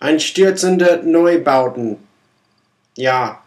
Einstürzende Neubauten. Ja,